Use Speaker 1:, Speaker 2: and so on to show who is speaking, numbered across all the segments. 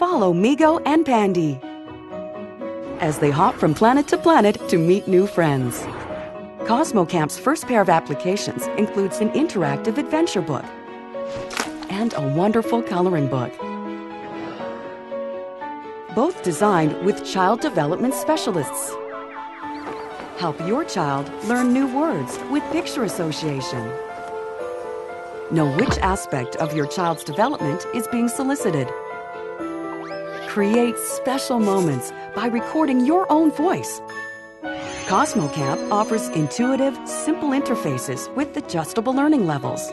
Speaker 1: follow Migo and Pandy as they hop from planet to planet to meet new friends. Cosmocamp's first pair of applications includes an interactive adventure book and a wonderful coloring book. Both designed with child development specialists. Help your child learn new words with picture association. Know which aspect of your child's development is being solicited. Create special moments by recording your own voice. Cosmocamp offers intuitive, simple interfaces with adjustable learning levels.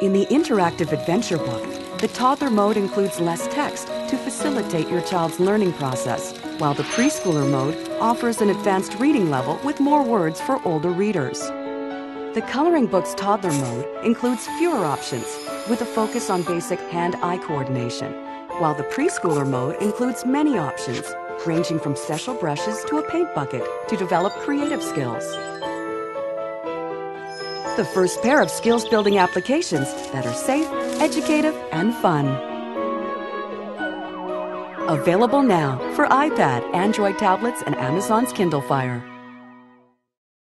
Speaker 1: In the interactive adventure book, the toddler mode includes less text to facilitate your child's learning process, while the preschooler mode offers an advanced reading level with more words for older readers. The coloring book's toddler mode includes fewer options, with a focus on basic hand-eye coordination, while the preschooler mode includes many options, ranging from special brushes to a paint bucket to develop creative skills. The first pair of skills building applications that are safe, educative, and fun. Available now for iPad, Android tablets, and Amazon's Kindle Fire.